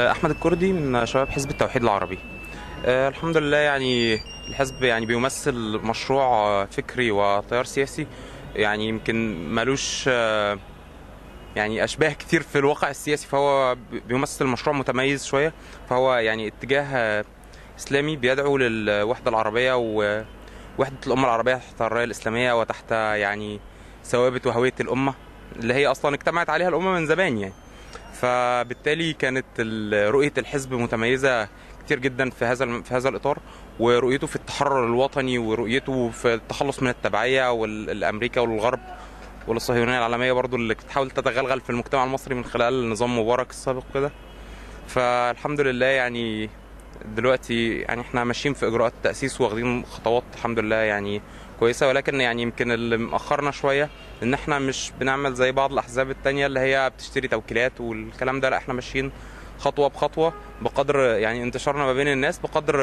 أحمد الكردي من شباب حزب التوحيد العربي. آه، الحمد لله يعني الحزب يعني بيمثل مشروع آه، فكري وتيار سياسي. يعني يمكن ملوش آه، يعني أشباه كتير في الواقع السياسي فهو بي- بيمثل مشروع متميز شوية. فهو يعني اتجاه آه، إسلامي بيدعو للوحدة العربية ووحده الأمة العربية تحت الرايه الإسلامية وتحت يعني ثوابت وهوية الأمة اللي هي أصلا اجتمعت عليها الأمة من زمان يعني. فبالتالي كانت رؤية الحزب متميزة كتير جدا في هذا في هذا الإطار ورؤيته في التحرر الوطني ورؤيته في التخلص من التبعية والامريكا والغرب والصهيونية العالمية برضو اللي بتحاول تتغلغل في المجتمع المصري من خلال نظام مبارك السابق كده فالحمد لله يعني دلوقتي يعني إحنا ماشيين في إجراءات تأسيس واخدين خطوات الحمد لله يعني كويسة ولكن يعني يمكن اللي مأخرنا شوية إن إحنا مش بنعمل زي بعض الأحزاب التانية اللي هي بتشتري توكيلات والكلام ده لا إحنا ماشيين خطوة بخطوة بقدر يعني انتشارنا ما بين الناس بقدر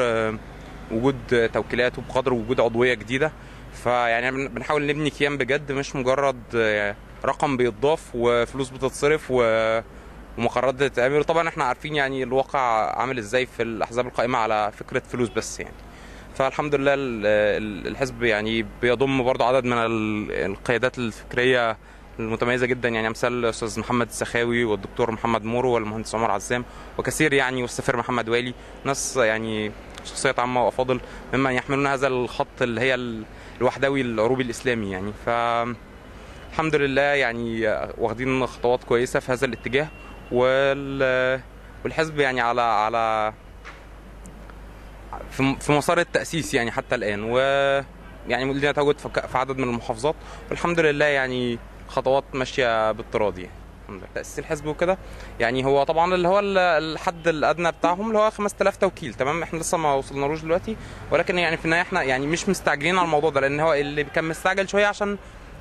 وجود توكيلات وبقدر وجود عضوية جديدة. فيعني بن- بنحاول نبني كيان بجد مش مجرد رقم بيتضاف وفلوس بتتصرف و ومقررات بتتعمل. طبعا إحنا عارفين يعني الواقع عامل إزاي في الأحزاب القائمة على فكرة فلوس بس يعني. فالحمد لله ال- ال- الحزب يعني بيضم برضه عدد من ال- القيادات الفكرية المتميزة جدا. يعني امثال الأستاذ محمد السخاوي والدكتور محمد مورو والمهندس عمر عزام وكثير يعني والسفير محمد والي ناس يعني شخصيات عامة وأفاضل ممن يحملون هذا الخط اللي هي ال- الوحدوي العروبي الإسلامي يعني. ف الحمد لله يعني واخدين خطوات كويسة في هذا الاتجاه وال والحزب يعني على على في مسار التأسيس يعني حتى الآن. و يعني لنا تواجد في عدد من المحافظات. والحمد لله يعني خطوات ماشية بالطراد يعني. تأسيس الحزب وكده. يعني هو طبعا اللي هو ال- الحد الأدنى بتاعهم اللي هو 5000 توكيل. تمام؟ إحنا لسه ما وصلنالوش دلوقتي. ولكن يعني في النهاية إحنا يعني مش مستعجلين على الموضوع ده. لأن هو اللي كان مستعجل شوية عشان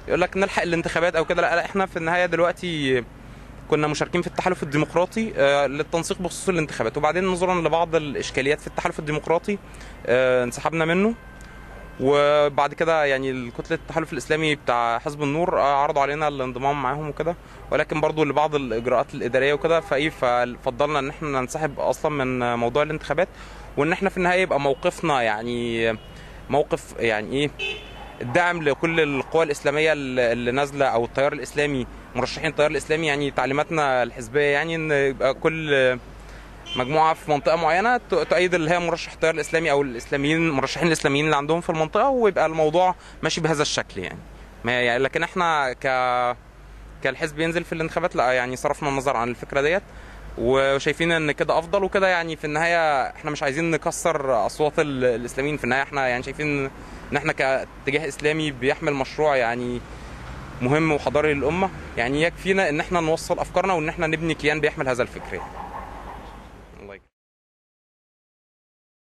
يقول لك نلحق الانتخابات أو كده. لا, لا إحنا في النهاية دلوقتي كنا مشاركين في التحالف الديمقراطي آه، للتنسيق بخصوص الانتخابات. وبعدين نظرا لبعض الإشكاليات في التحالف الديمقراطي آه، انسحبنا منه. وبعد كده يعني كتلة التحالف الإسلامي بتاع حزب النور آه، عرضوا علينا الانضمام معاهم وكده. ولكن برضو لبعض الإجراءات الإدارية وكده فإيه ففضلنا إن إحنا ننسحب أصلا من موضوع الانتخابات. وإن إحنا في النهاية يبقى موقفنا يعني موقف يعني إيه الدعم لكل القوى الإسلامية اللي نازلة أو التيار الإسلامي مرشحين التيار الإسلامي يعني تعليماتنا الحزبية يعني إن يبقى كل مجموعة في منطقة معينة تؤيد اللي هي مرشح التيار الإسلامي أو الإسلاميين المرشحين الإسلاميين اللي عندهم في المنطقة ويبقى الموضوع ماشي بهذا الشكل يعني. ما يعني لكن إحنا ك كالحزب ينزل في الانتخابات لا يعني صرفنا النظر عن الفكرة ديت. وشايفين إن كده أفضل وكده يعني في النهاية إحنا مش عايزين نكسر أصوات ال- الإسلاميين في النهاية إحنا يعني شايفين إن إحنا كاتجاه إسلامي بيحمل مشروع يعني مهم وحضاري للأمة يعني يكفينا إن إحنا نوصل أفكارنا وإن إحنا نبني كيان بيحمل هذا الفكر يعني.